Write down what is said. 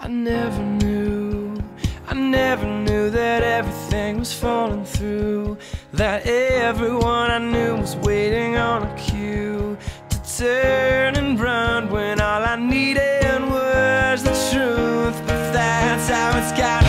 I never knew, I never knew that everything was falling through. That everyone I knew was waiting on a cue to turn and run when all I needed was the truth. But that's how it's gotta.